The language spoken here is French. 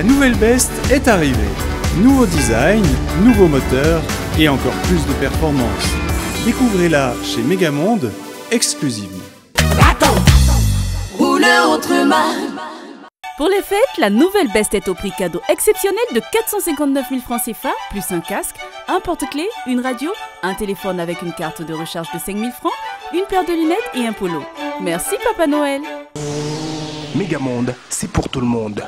La nouvelle Best est arrivée. Nouveau design, nouveau moteur et encore plus de performance. Découvrez-la chez Megamonde exclusivement. Pour les fêtes, la nouvelle Best est au prix cadeau exceptionnel de 459 000 francs CFA, plus un casque, un porte-clés, une radio, un téléphone avec une carte de recharge de 5 000 francs, une paire de lunettes et un polo. Merci Papa Noël Mégamonde, c'est pour tout le monde.